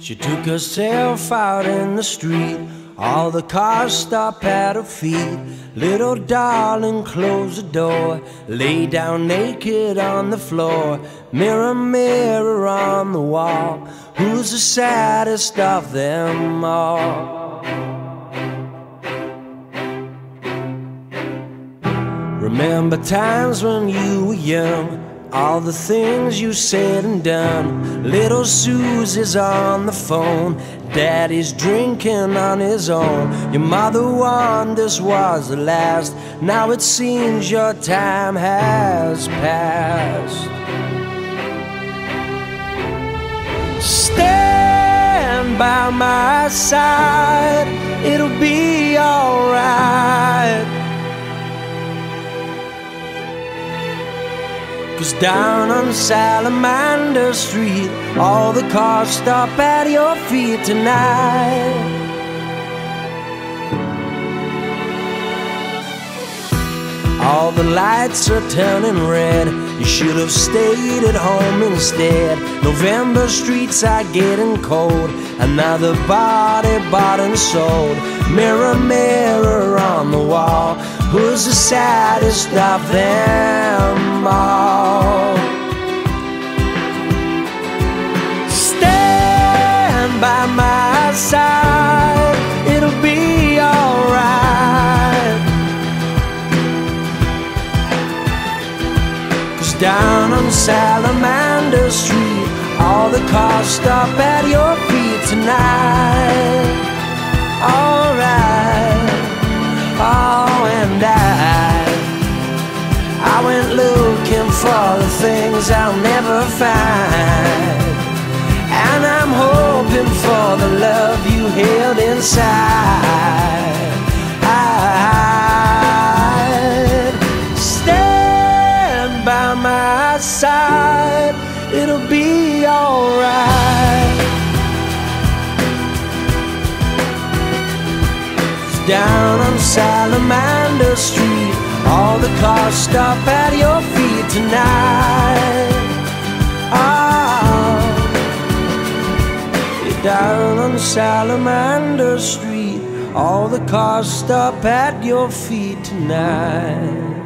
She took herself out in the street. All the cars stop at her feet. Little darling, close the door. Lay down naked on the floor. Mirror, mirror on the wall. Who's the saddest of them all? Remember times when you were young all the things you said and done. Little Susie's on the phone. Daddy's drinking on his own. Your mother warned this was the last. Now it seems your time has passed. Stand by my side, it'll be alright. Cause down on Salamander Street, all the cars stop at your feet tonight. All the lights are turning red. You should have stayed at home instead. November streets are getting cold. Another body bought and sold. Mirror, mirror on the wall. Who's the saddest of them all? Cause down on Salamander Street, all the cars stop at your feet tonight. Alright, oh, and I, I went looking for the things I'll never find. And I'm hoping for the love you held inside. Down on Salamander Street, all the cars stop at your feet tonight. Ah, you're down on Salamander Street, all the cars stop at your feet tonight.